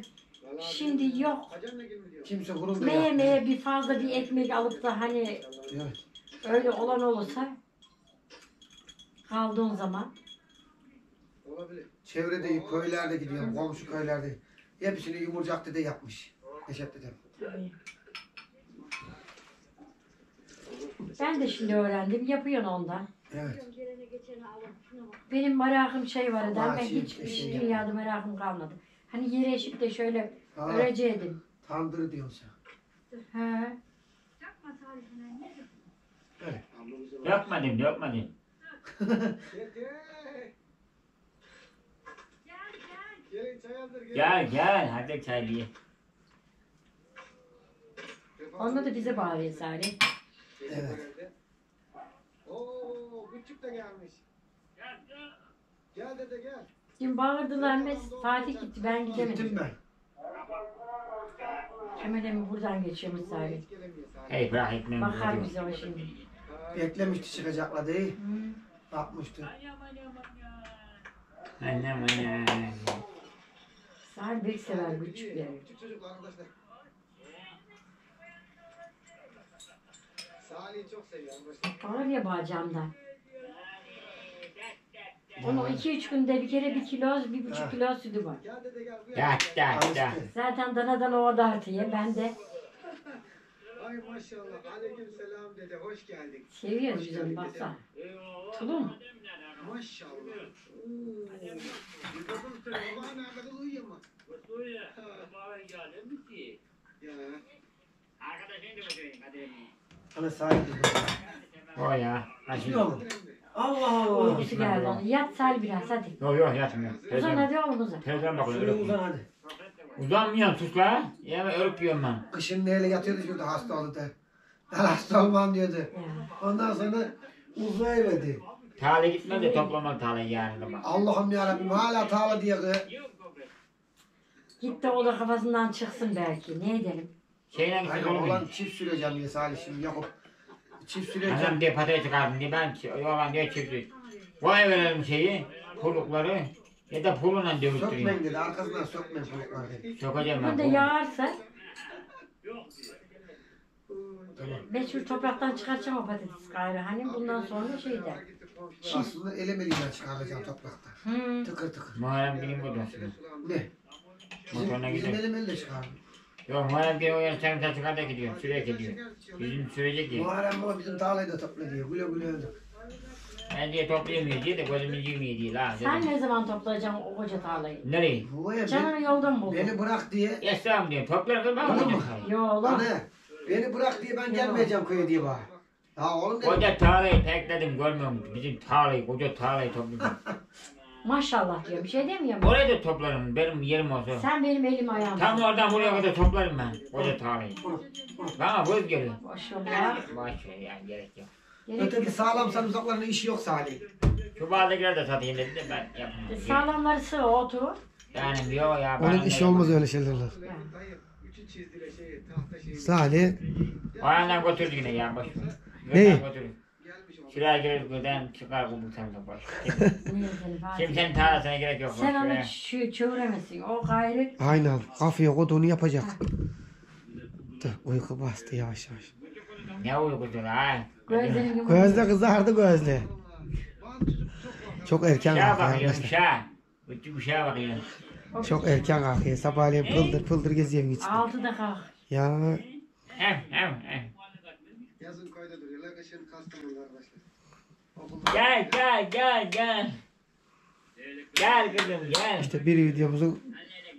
Speaker 4: şimdi yok.
Speaker 3: Kimse kurumda
Speaker 4: Meye
Speaker 3: yapmıyor.
Speaker 4: meye bir fazla bir ekmek alıp da hani
Speaker 3: Evet.
Speaker 4: öyle olan olursa kaldığın zaman
Speaker 5: Olabilir.
Speaker 3: Çevrede köylerde gidiyorum. Komşu köylerde. Hepsini yumurcak dede yapmış. Neşet dedem.
Speaker 4: Ben de şimdi öğrendim yapıyorsun ondan.
Speaker 3: Evet.
Speaker 4: Benim merakım şey var
Speaker 3: Ha,
Speaker 4: ben
Speaker 3: şey,
Speaker 4: hiç hiç
Speaker 3: yapma.
Speaker 4: dünyada merakım kalmadı. Hani yere eşip de şöyle
Speaker 3: Ha,
Speaker 4: öreceydim.
Speaker 3: tandır diyorsun sen.
Speaker 4: He.
Speaker 5: Gel gel. Gelin çay aldır gelin.
Speaker 2: Gel gel hadi çaylı.
Speaker 4: Onda da bize bağırıyor Salih.
Speaker 3: Evet.
Speaker 5: Oo, küçük de gelmiş. Gel dede gel.
Speaker 4: Dün bağırdılar mes Fatih gitti ben
Speaker 3: Gittim
Speaker 4: gidemedim.
Speaker 3: ben.
Speaker 4: Hemen hemen buradan geçiyormuş Salih.
Speaker 2: Hey bırak etmem.
Speaker 4: Bakar bize o şimdi.
Speaker 3: Beklemişti çıkacaklar değil.
Speaker 4: Hı.
Speaker 3: Bakmıştı.
Speaker 2: Annem annem.
Speaker 4: Salih pek sever küçükleri.
Speaker 5: Küçük çocuk arkadaşlar. Salih'i çok seviyor arkadaşlar.
Speaker 4: Bağır ya bacağımdan. Onun iki üç günde bir kere bir kilo, bir
Speaker 3: Ha.
Speaker 4: buçuk kilo sütü var.
Speaker 5: Gel dede gel.
Speaker 2: Yak yak.
Speaker 3: Alıştı.
Speaker 4: Zaten danadan o dağıtıyor. Ben de
Speaker 5: Ay maşallah. Aleyküm selam dede. Hoş geldik.
Speaker 4: seviyoruz biz onu baksana. Tulum.
Speaker 5: Maşallah. Oo. Yıkadın seni. Baba nerede kız uyuyor mu? Ya.
Speaker 3: Ana sahip
Speaker 2: O ya. Hadi.
Speaker 3: Allah Allah.
Speaker 4: Uykusu geldi onun. Yat Salih biraz hadi.
Speaker 2: Yok yok yatmıyor.
Speaker 4: Uzan
Speaker 2: Televizyon,
Speaker 4: hadi oğlum uzan.
Speaker 2: televizyon bakıyor.
Speaker 3: Şuraya
Speaker 2: öyle
Speaker 3: uzan
Speaker 2: bakıyor.
Speaker 3: hadi.
Speaker 2: Uzanmıyor sus la. Ya örüp yiyorum ben.
Speaker 3: Kışın neyle yatıyordu şurada hasta oldu da. Ben hasta olmam diyordu.
Speaker 4: Ya.
Speaker 3: Ondan sonra uzayıverdi.
Speaker 2: Tale gitmez de toplamalı taleyi yarın bak.
Speaker 3: Allah'ım yarabbim hala tağla diye kız.
Speaker 4: Git de o da kafasından çıksın belki. Ne edelim?
Speaker 2: Şeyle gitsin mu?
Speaker 3: olan çift süreceğim diye Salih şimdi Yakup. Çift süreceğim.
Speaker 2: diye patates çıkardım diye ben yolan diye çiftlik. Vay verelim şeyi, pullukları ya da puluna dövüştüreyim.
Speaker 3: Sökmeyin dedi arkasından sökmeyin çocuklar dedi.
Speaker 2: Sokacağım ben.
Speaker 4: de
Speaker 2: pulu.
Speaker 4: yağarsa
Speaker 3: Tamam.
Speaker 4: meşhur topraktan çıkartacağım o patates gayrı. Hani bundan sonra şey de.
Speaker 3: Aslında elemeliyle çıkaracağım toprakta.
Speaker 4: Hmm.
Speaker 3: Tıkır tıkır.
Speaker 2: Muharrem bu dostum.
Speaker 3: Ne? Bizim,
Speaker 2: Motoruna
Speaker 3: bizim
Speaker 2: gidelim.
Speaker 3: elemeliyle çıkardım.
Speaker 2: Yok Muharrem Gül o yarı sarımsak çıkar da gidiyor. Sürekli gidiyor. Bizim sürecek diye.
Speaker 3: Muharrem baba bizim tarlayı da topla diyor. Güle güle öldük.
Speaker 2: Ben diye toplayamıyor diye de gözümün girmiyor diye la.
Speaker 4: Sen
Speaker 2: dedim.
Speaker 4: ne zaman toplayacaksın o koca tarlayı?
Speaker 2: Nereye?
Speaker 3: Bu ya ben,
Speaker 4: Canını yolda mı buldun?
Speaker 3: beni bırak diye.
Speaker 2: Esra'm diyor. Toplar kız koca
Speaker 4: Yo oğlum.
Speaker 3: Anne beni bırak diye ben gelmeyeceğim köye diye bana. Ya oğlum dedim.
Speaker 2: Koca tarlayı tekledim görmüyor musun? Bizim tarlayı, koca tarlayı topladım.
Speaker 4: Maşallah diyor. Bir şey demiyor mu?
Speaker 2: Oraya da toplarım. Benim yerim olsa.
Speaker 4: Sen benim elim ayağım.
Speaker 2: Tam oradan buraya kadar toplarım ben. Koca tarlayı. Bana vız geliyor.
Speaker 4: Boş ver ya.
Speaker 2: Boş ver ya gerek yok.
Speaker 4: Gerek
Speaker 3: Öteki
Speaker 4: yok.
Speaker 3: sağlam sarımsakların işi yok Salih.
Speaker 2: Şu bardakileri de satayım dedi de ben
Speaker 4: E,
Speaker 2: yapmam.
Speaker 4: Sağlamları sığ otu.
Speaker 2: Yani yok ya.
Speaker 3: Onun
Speaker 2: bana
Speaker 3: işi olmaz öyle şeylerle.
Speaker 5: Tahta şeyi.
Speaker 3: Salih
Speaker 2: O yandan götürdü yine ya boş ver.
Speaker 3: Neyi?
Speaker 2: Götür, götür.
Speaker 5: Gelmiş o.
Speaker 2: Şuraya girer buradan çıkar
Speaker 4: yazılı Fatih.
Speaker 2: Kimsenin tarlasına gerek yok.
Speaker 4: Sen onu şu çeviremezsin. O gayrı
Speaker 3: aynen kafaya koduğunu yapacak. Dur uyku bastı yavaş yavaş.
Speaker 2: Ne uykusu la?
Speaker 4: gözlerin gibi.
Speaker 3: Gözde kızardı
Speaker 5: çocuk çok
Speaker 3: erken
Speaker 2: Uşağa
Speaker 3: kalkıyor
Speaker 2: bakıyorum
Speaker 3: arkadaşlar.
Speaker 2: uşağa. Küçük uşağa bakıyorum.
Speaker 3: Çok erken kalkıyor. Sabahleyin pıldır pıldır geziyor içinde.
Speaker 4: Altıda kalk.
Speaker 3: Ya
Speaker 2: Hem hem hem.
Speaker 5: Yazın koyda duruyorlar, kışın Kastamonu'da arkadaşlar.
Speaker 2: Gel gel gel gel. Gel kızım gel.
Speaker 3: işte bir videomuzun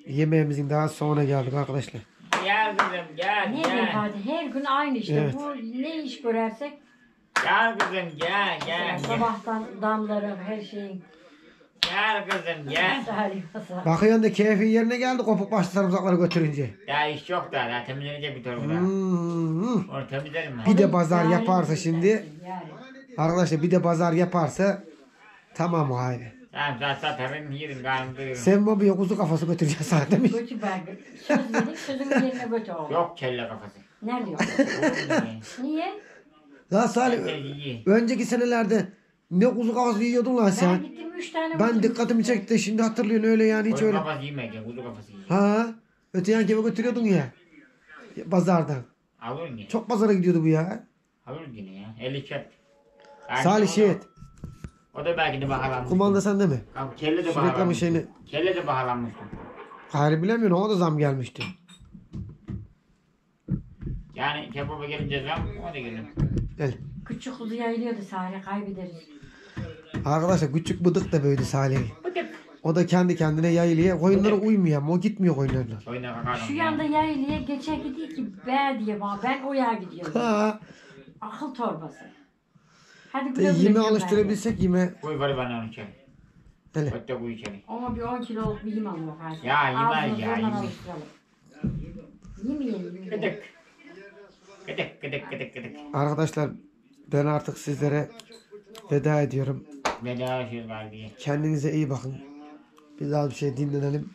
Speaker 3: yemeğimizin daha sonuna geldik arkadaşlar.
Speaker 2: Gel kızım gel
Speaker 4: Ne diyeyim
Speaker 2: gel.
Speaker 4: Fatih? Her gün aynı işte.
Speaker 3: Evet.
Speaker 4: Bu ne iş görersek
Speaker 2: Gel kızım gel gel. gel.
Speaker 4: sabahtan damları her şeyin.
Speaker 2: Gel kızım gel.
Speaker 4: Hasan.
Speaker 3: Bakıyorsun da keyfin yerine geldi kopuk başlı sarımsakları götürünce.
Speaker 2: Daha iş yok daha. Daha temizlenecek bir torba daha.
Speaker 3: Hmm.
Speaker 2: Onu temizlerim ben.
Speaker 3: Bir de pazar
Speaker 4: Yani
Speaker 3: yaparsa şimdi
Speaker 4: Yani.
Speaker 3: Arkadaşlar bir de pazar yaparsa tamam abi.
Speaker 2: Tamam sen satarım yerim.
Speaker 3: Sen mobiya kuzu kafası götüreceksin sana demiş.
Speaker 4: Götü ben. Söz sözümün yerine götü oğlum.
Speaker 2: Yok kelle kafası.
Speaker 4: Nerede yok? Niye?
Speaker 3: Daha Salih
Speaker 2: Sen iyi.
Speaker 3: önceki senelerde Ne kuzu kafası yiyordun lan
Speaker 4: Ben
Speaker 3: sen.
Speaker 4: gittim üç tane
Speaker 3: Ben
Speaker 4: buldum
Speaker 3: dikkatimi çekti. Şimdi hatırlıyorsun öyle yani hiç
Speaker 2: Kuzu
Speaker 3: öyle.
Speaker 2: kafası yemeyecek. Kuzu kafası yiyecek.
Speaker 3: Ha? Öte yan eve götürüyordun ya. Pazardan.
Speaker 2: Alırım ya.
Speaker 3: Çok pazara gidiyordu bu ya.
Speaker 2: Alırım yine ya. 50 çöp.
Speaker 3: Salih
Speaker 2: o da-
Speaker 3: Şehit.
Speaker 2: O da belki de bahalanmış.
Speaker 3: Kumanda sende mi?
Speaker 2: Abi kelle de
Speaker 3: Şu
Speaker 2: bahalanmış.
Speaker 3: reklamın şeyini.
Speaker 2: Kelle de bahalanmış.
Speaker 3: Hayır bilemiyorum ona da zam gelmişti.
Speaker 2: Yani kebaba gelince zam o da gelir.
Speaker 3: Gel.
Speaker 4: Küçük kuzu yayılıyordu Salih kaybederiz.
Speaker 3: Arkadaşlar küçük bıdık da böyle Salih.
Speaker 2: Bıdık.
Speaker 3: O da kendi kendine yayılıyor. Koyunlara uymuyor ama o gitmiyor koyunlarına.
Speaker 2: Oyuna.
Speaker 4: Şu
Speaker 2: ya.
Speaker 4: yanda yayılıya geçe gidiyor ki be diye bana ben o yere gidiyorum.
Speaker 3: Ha.
Speaker 4: Akıl torbası. Hadi
Speaker 3: De
Speaker 4: güle güle
Speaker 3: yeme
Speaker 4: de.
Speaker 3: alıştırabilsek yeme.
Speaker 2: Koy bari bana onu içeri.
Speaker 3: Hele.
Speaker 2: Hatta koy içeri.
Speaker 4: Ama bir 10 kiloluk bir yem alıyor karşı.
Speaker 2: Ya yemez
Speaker 4: Ağzını
Speaker 2: ya, yemez.
Speaker 4: alıştıralım. Yemeyelim. yemeyelim.
Speaker 2: Gıdık. Gıdık gıdık gıdık gıdık.
Speaker 3: Arkadaşlar ben artık sizlere veda ediyorum.
Speaker 2: Vedalaşıyoruz var diye.
Speaker 3: Kendinize iyi bakın. Biz az bir şey dinlenelim.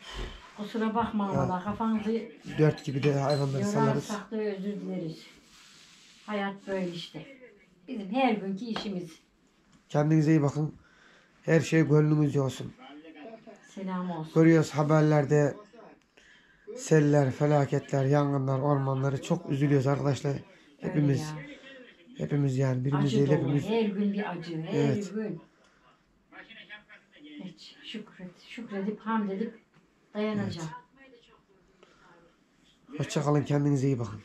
Speaker 4: Kusura bakma valla kafanızı
Speaker 3: Dört gibi de hayvanları salarız.
Speaker 4: yorarsak da özür dileriz. Hayat böyle işte. Bizim her günkü işimiz.
Speaker 3: Kendinize iyi bakın. Her şey gönlünüzce olsun.
Speaker 4: Selam olsun.
Speaker 3: Görüyoruz haberlerde seller, felaketler, yangınlar, ormanları çok üzülüyoruz arkadaşlar. Hepimiz,
Speaker 4: ya.
Speaker 3: hepimiz yani birimiz
Speaker 4: Acı
Speaker 3: değil
Speaker 4: dolu.
Speaker 3: hepimiz.
Speaker 4: Her gün bir acı. Her
Speaker 3: Evet.
Speaker 4: gün. Hiç şükret, şükredip hamd edip dayanacağım.
Speaker 3: Hoşçakalın kendinize iyi bakın.